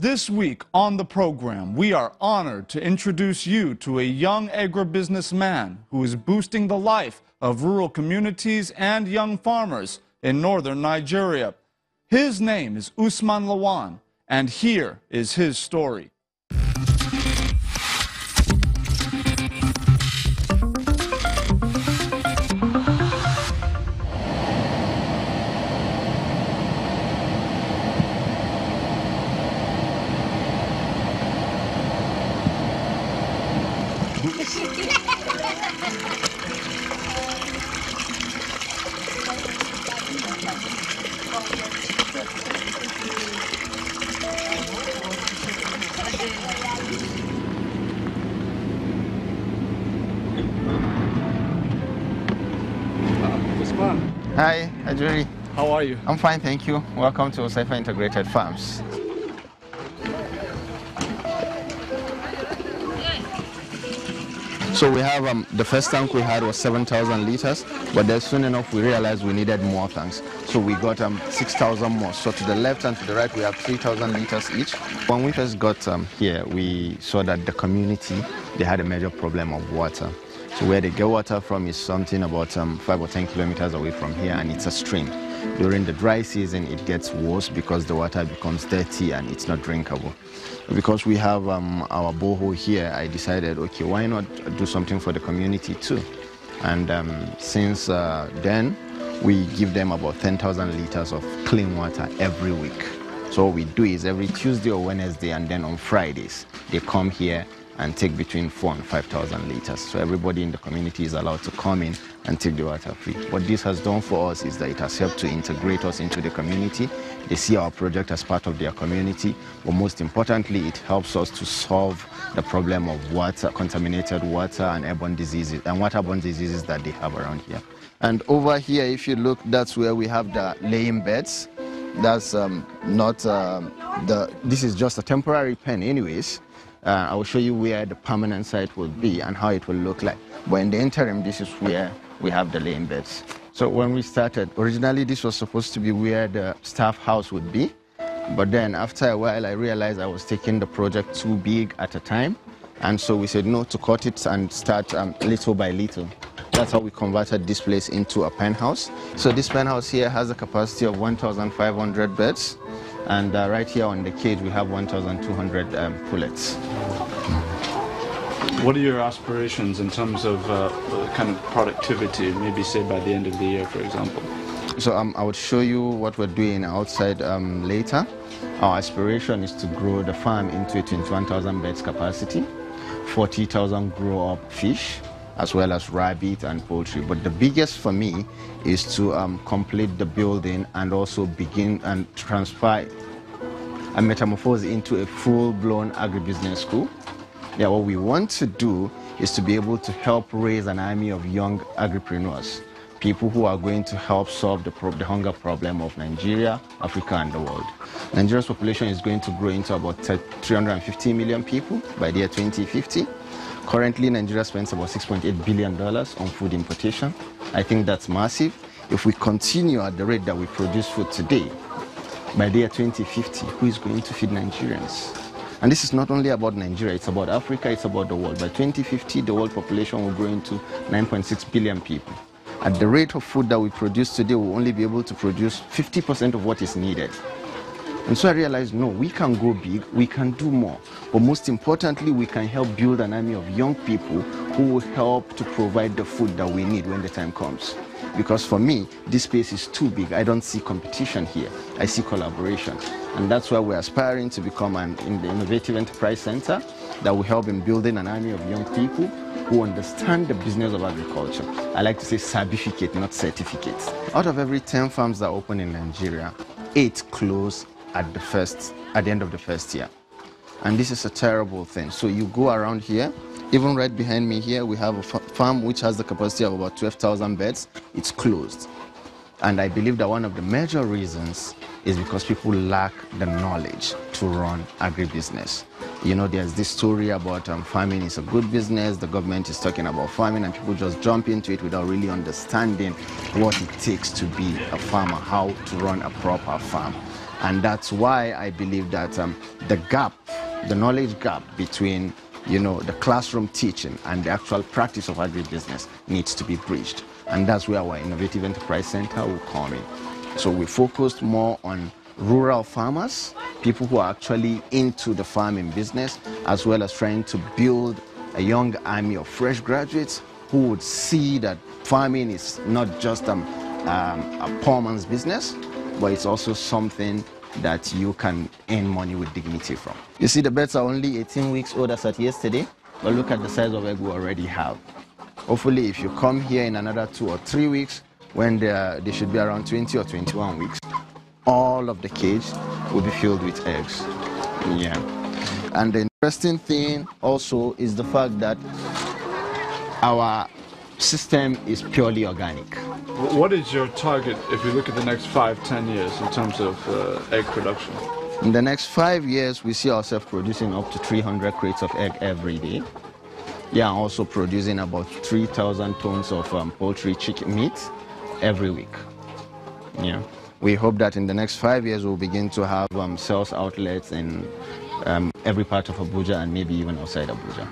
This week on the program, we are honored to introduce you to a young agribusinessman who is boosting the life of rural communities and young farmers in northern Nigeria. His name is Usman Lawan, and here is his story. Hi, Ajuri. how are you? I'm fine, thank you. Welcome to Osaifa Integrated Farms. So we have um, the first tank we had was 7,000 liters, but then soon enough we realized we needed more tanks. So we got um, 6,000 more. So to the left and to the right we have 3,000 liters each. When we first got um, here, we saw that the community they had a major problem of water. So where they get water from is something about um, five or 10 kilometers away from here, and it's a stream. During the dry season, it gets worse because the water becomes dirty and it's not drinkable. Because we have um, our borehole here, I decided, okay, why not do something for the community too? And um, since uh, then, we give them about 10,000 liters of clean water every week. So what we do is every Tuesday or Wednesday, and then on Fridays, they come here and take between four and 5,000 liters. So everybody in the community is allowed to come in and take the water free. What this has done for us is that it has helped to integrate us into the community. They see our project as part of their community, but most importantly, it helps us to solve the problem of water, contaminated water and airborne diseases, and waterborne diseases that they have around here. And over here, if you look, that's where we have the laying beds. That's um, not um, the, this is just a temporary pen anyways. Uh, I will show you where the permanent site will be and how it will look like. But in the interim, this is where we have the laying beds. So when we started, originally this was supposed to be where the staff house would be. But then after a while, I realized I was taking the project too big at a time. And so we said no to cut it and start um, little by little. That's how we converted this place into a penthouse. So this penthouse here has a capacity of 1,500 beds. And uh, right here on the cage, we have 1,200 um, pullets. What are your aspirations in terms of uh, kind of productivity, maybe say by the end of the year, for example? So um, I would show you what we're doing outside um, later. Our aspiration is to grow the farm into a 21,000 beds capacity, 40,000 grow up fish, as well as rabbit and poultry. But the biggest for me is to um, complete the building and also begin and transfer and metamorphose into a full-blown agribusiness school. Yeah, what we want to do is to be able to help raise an army of young agripreneurs, people who are going to help solve the, the hunger problem of Nigeria, Africa, and the world. Nigeria's population is going to grow into about 350 million people by the year 2050. Currently, Nigeria spends about $6.8 billion on food importation. I think that's massive. If we continue at the rate that we produce food today, by the year 2050, who is going to feed Nigerians? And this is not only about Nigeria, it's about Africa, it's about the world. By 2050, the world population will grow into 9.6 billion people. At the rate of food that we produce today, we'll only be able to produce 50% of what is needed. And so I realized, no, we can go big, we can do more. But most importantly, we can help build an army of young people who will help to provide the food that we need when the time comes. Because for me, this space is too big. I don't see competition here. I see collaboration. And that's why we're aspiring to become an innovative enterprise center that will help in building an army of young people who understand the business of agriculture. I like to say certificate, not certificates. Out of every 10 farms that open in Nigeria, eight close at the first at the end of the first year. And this is a terrible thing. So you go around here, even right behind me here, we have a farm which has the capacity of about 12,000 beds. It's closed. And I believe that one of the major reasons is because people lack the knowledge to run agribusiness. you know, there's this story about um, farming is a good business. The government is talking about farming, and people just jump into it without really understanding what it takes to be a farmer, how to run a proper farm. And that's why I believe that um, the gap, the knowledge gap between you know, the classroom teaching and the actual practice of agribusiness needs to be bridged. And that's where our Innovative Enterprise Center will come in. So we focused more on rural farmers, people who are actually into the farming business, as well as trying to build a young army of fresh graduates who would see that farming is not just um, um, a poor man's business, but it's also something that you can earn money with dignity from. You see, the birds are only 18 weeks old as at yesterday, but look at the size of egg we already have. Hopefully, if you come here in another two or three weeks, when they, they should be around 20 or 21 weeks, all of the cage will be filled with eggs. Yeah. And the interesting thing also is the fact that our system is purely organic. What is your target if you look at the next five, ten years in terms of uh, egg production? In the next five years, we see ourselves producing up to 300 crates of egg every day. Yeah, also producing about 3,000 tons of um, poultry chicken meat every week. Yeah. We hope that in the next five years we'll begin to have um, sales outlets in um, every part of Abuja and maybe even outside Abuja.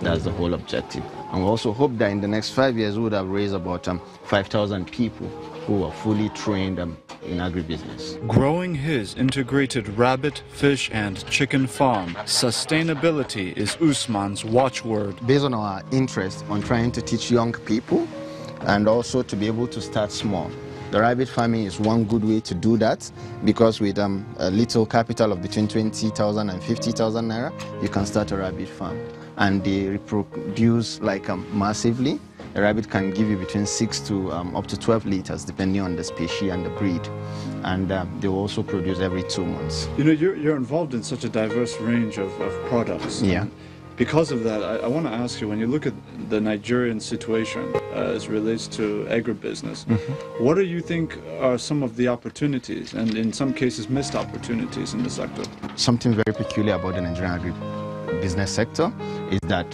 That's the whole objective. And we also hope that in the next five years we would have raised about um, 5,000 people who are fully trained um, in agribusiness. Growing his integrated rabbit, fish, and chicken farm, sustainability is Usman's watchword. Based on our interest on trying to teach young people and also to be able to start small. The rabbit farming is one good way to do that because with um, a little capital of between 20,000 and 50,000 naira, you can start a rabbit farm. And they reproduce like um, massively. A rabbit can give you between 6 to um, up to 12 liters depending on the species and the breed. And um, they also produce every two months. You know, you're, you're involved in such a diverse range of, of products. Yeah because of that, I, I want to ask you when you look at the Nigerian situation uh, as relates to agribusiness, mm-hmm. what do you think are some of the opportunities and, in some cases, missed opportunities in the sector? Something very peculiar about the Nigerian agribusiness sector is that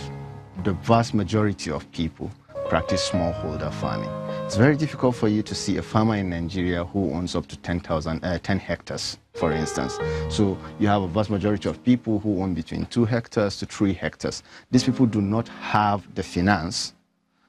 the vast majority of people practice smallholder farming. It's very difficult for you to see a farmer in Nigeria who owns up to 10,000, uh, 10 hectares, for instance. So you have a vast majority of people who own between 2 hectares to 3 hectares. These people do not have the finance.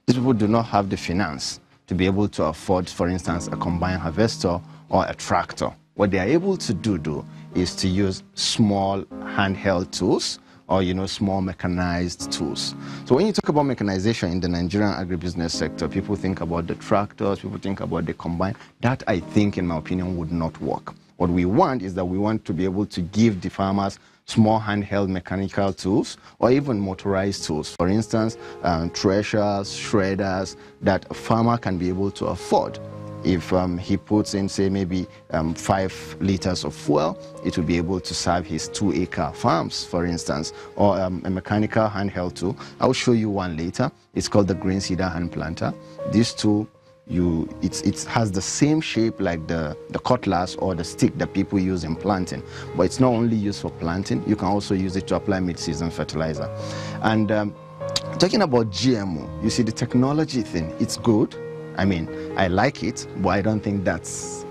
These people do not have the finance to be able to afford, for instance, a combine harvester or a tractor. What they are able to do, though, is to use small handheld tools or you know small mechanized tools. So when you talk about mechanization in the Nigerian agribusiness sector, people think about the tractors, people think about the combine. That I think, in my opinion, would not work. What we want is that we want to be able to give the farmers small handheld mechanical tools or even motorized tools. For instance, um, threshers, shredders that a farmer can be able to afford if um, he puts in, say, maybe um, five liters of fuel, it will be able to serve his two acre farms, for instance, or um, a mechanical handheld tool. I'll show you one later. It's called the grain seeder hand planter. This tool you it's, it has the same shape like the, the cutlass or the stick that people use in planting but it's not only used for planting you can also use it to apply mid-season fertilizer and um, talking about gmo you see the technology thing it's good I mean, I like it, but I don't think that's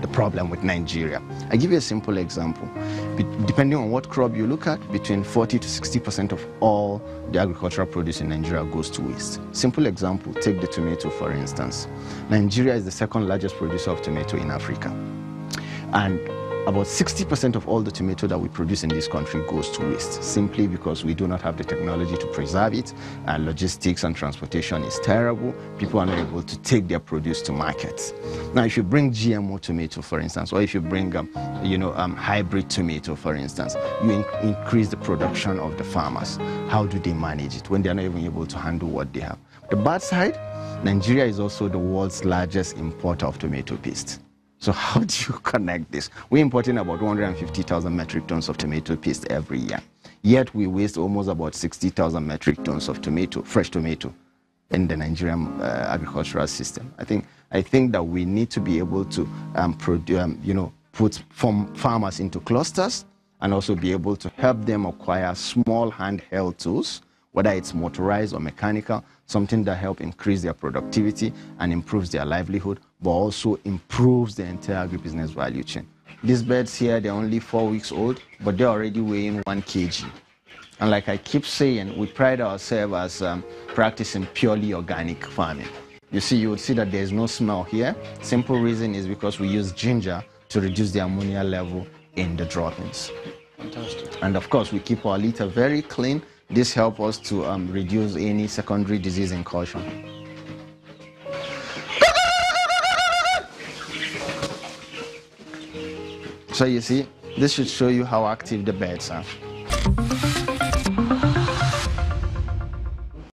the problem with Nigeria. I give you a simple example. Be- depending on what crop you look at, between 40 to 60 percent of all the agricultural produce in Nigeria goes to waste. Simple example, take the tomato for instance. Nigeria is the second largest producer of tomato in Africa. And about 60% of all the tomato that we produce in this country goes to waste simply because we do not have the technology to preserve it and logistics and transportation is terrible. People are not able to take their produce to markets now if you bring gmo tomato for instance or if you bring um, you know um, hybrid tomato for instance you in- increase the production of the farmers. How do they manage it when they're not even able to handle what they have? The bad side nigeria is also the world's largest importer of tomato paste so how do you connect this? We're importing about 150,000 metric tons of tomato paste every year. Yet we waste almost about 60,000 metric tons of tomato, fresh tomato, in the Nigerian uh, agricultural system. I think I think that we need to be able to um, produce, um, you know, put farm farmers into clusters and also be able to help them acquire small handheld tools, whether it's motorized or mechanical, something that help increase their productivity and improves their livelihood, but also improves the entire agribusiness value chain. These birds here, they're only four weeks old, but they're already weighing one kg. And like I keep saying, we pride ourselves as um, practicing purely organic farming. You see, you would see that there's no smell here. Simple reason is because we use ginger to reduce the ammonia level in the droppings. Fantastic. And of course, we keep our litter very clean. This helps us to um, reduce any secondary disease incursion. So you see, this should show you how active the beds are.